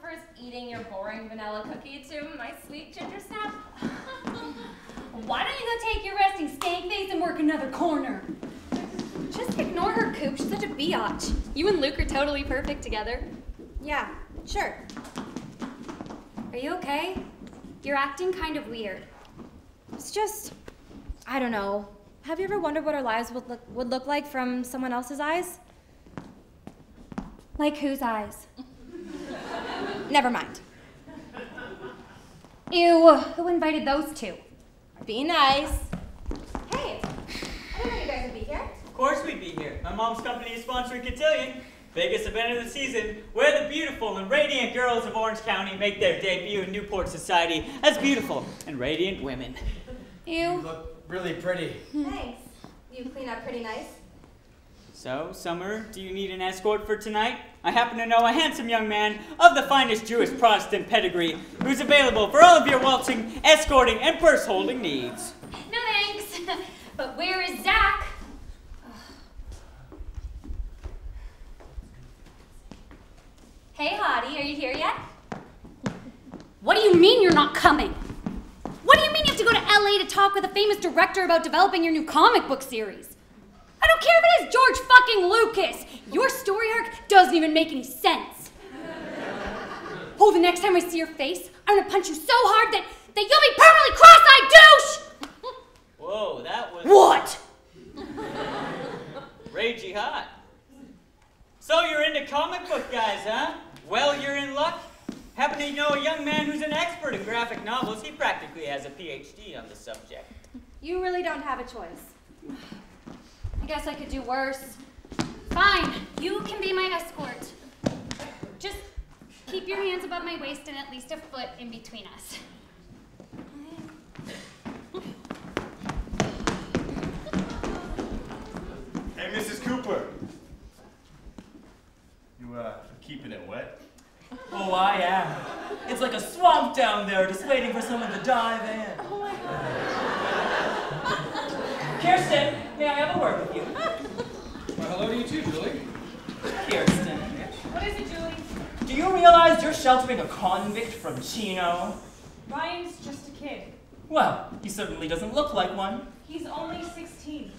prefers eating your boring vanilla cookie to my sweet ginger snap. Why don't you go take your resting stank face and work another corner? Just ignore her, Coop. She's such a biatch. You and Luke are totally perfect together. Yeah, sure. Are you okay? You're acting kind of weird. It's just, I don't know. Have you ever wondered what our lives would look, would look like from someone else's eyes? Like whose eyes? Never mind. Ew, who invited those two? Be nice. Hey, I didn't know you guys would be here. Of course we'd be here. My mom's company is sponsoring Cotillion, biggest event of the season, where the beautiful and radiant girls of Orange County make their debut in Newport society as beautiful and radiant women. You Ew. look really pretty. Thanks. You clean up pretty nice. So, Summer, do you need an escort for tonight? I happen to know a handsome young man of the finest Jewish Protestant pedigree who's available for all of your waltzing, escorting, and purse holding needs. No thanks. but where is Zach? Hey, Hottie, are you here yet? What do you mean you're not coming? What do you mean you have to go to LA to talk with a famous director about developing your new comic book series? I don't care if it is George fucking Lucas. Your story arc doesn't even make any sense. oh, the next time I see your face, I'm gonna punch you so hard that, that you'll be permanently cross-eyed douche! Whoa, that was What? ragey hot. So you're into comic book guys, huh? Well, you're in luck. Happen to know a young man who's an expert in graphic novels. He practically has a PhD on the subject. You really don't have a choice. I guess I could do worse. Fine, you can be my escort. Just keep your hands above my waist and at least a foot in between us. Hey, Mrs. Cooper. You, uh, keeping it wet? Oh, I am. It's like a swamp down there, just waiting for someone to dive in. Oh my god. Kirsten, may I have a word with you? Well, hello to you too, Julie. Kirsten, What is it, Julie? do you realize you're sheltering a convict from Chino? Ryan's just a kid. Well, he certainly doesn't look like one. He's only 16.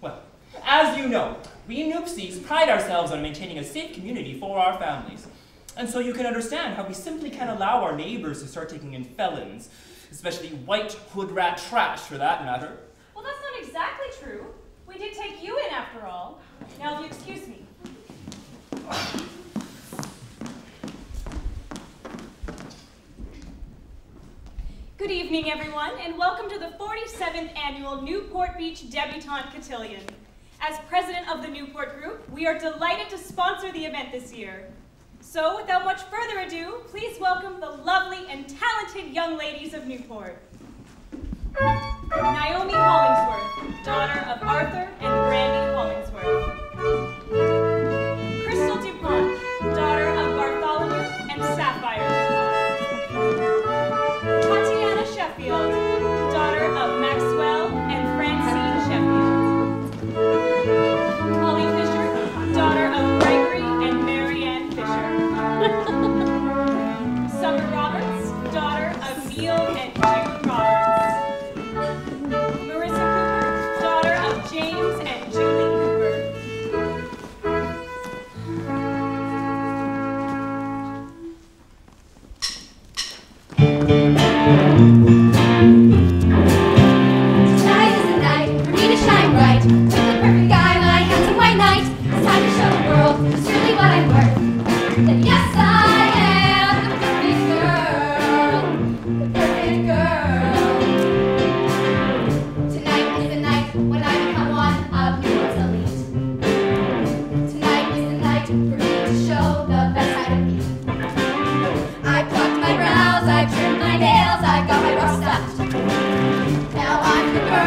Well, as you know, we Newpsies pride ourselves on maintaining a safe community for our families. And so you can understand how we simply can't allow our neighbors to start taking in felons, especially white hood rat trash for that matter. Well, that's not exactly true. We did take you in after all. Now, if you excuse me. Good evening, everyone, and welcome to the 47th annual Newport Beach Debutante Cotillion. As president of the Newport Group, we are delighted to sponsor the event this year. So, without much further ado, please welcome the lovely and talented young ladies of Newport. Naomi daughter of Arthur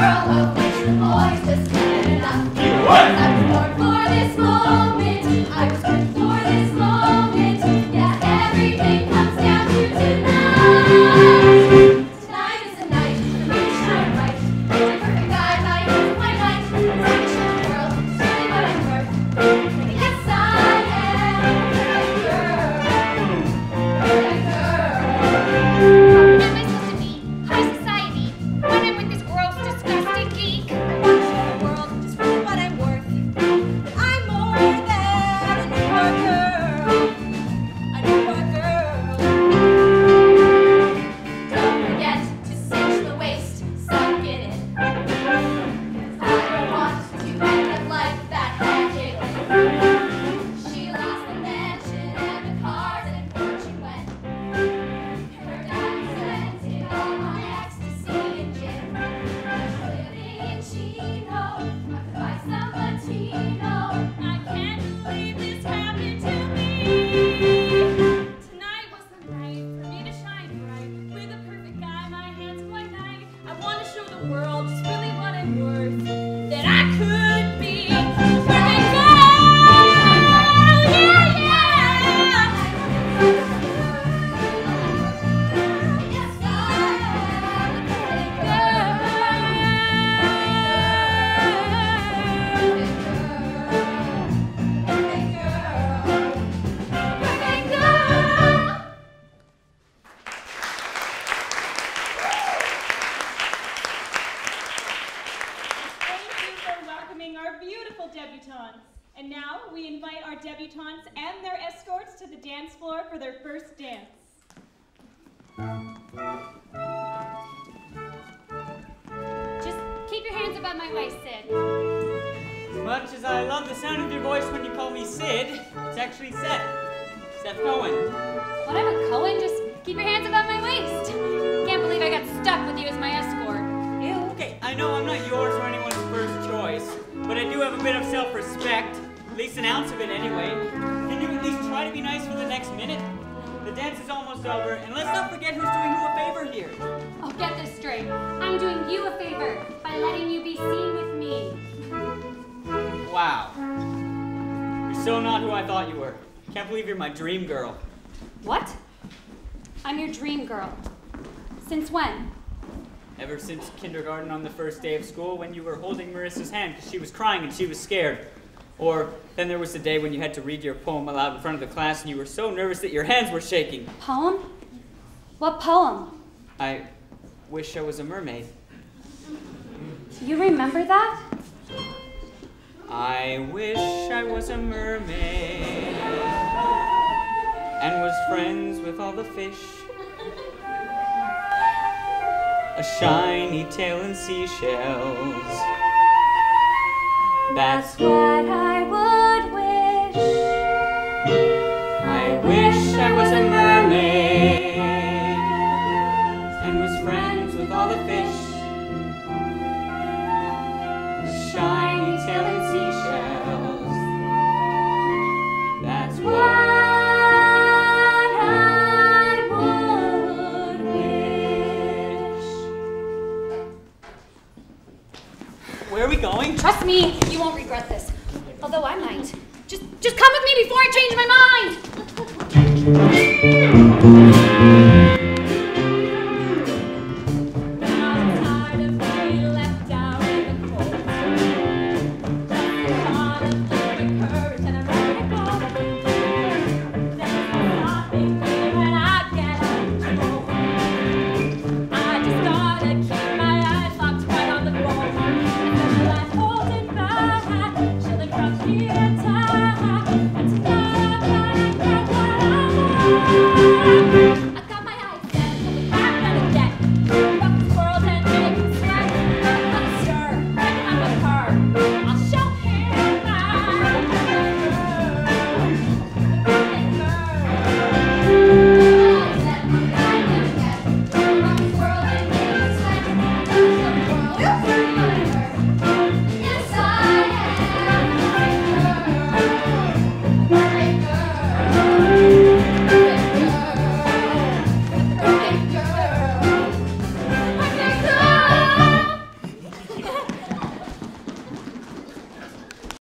world of which the boys just had enough. Yeah. Their first dance. Just keep your hands above my waist, Sid. As much as I love the sound of your voice when you call me Sid, it's actually Seth. Seth Cohen. Whatever, Cohen, just keep your hands above my waist. Over, and let's not forget who's doing who a favor here. Oh, get this straight. I'm doing you a favor by letting you be seen with me. Wow. You're still not who I thought you were. Can't believe you're my dream girl. What? I'm your dream girl. Since when? Ever since kindergarten on the first day of school when you were holding Marissa's hand because she was crying and she was scared. Or then there was the day when you had to read your poem aloud in front of the class and you were so nervous that your hands were shaking. Poem? What poem? I wish I was a mermaid. You remember that? I wish I was a mermaid and was friends with all the fish. A shiny tail and seashells. That's what I would regret this. Although I might. Just just come with me before I change my mind.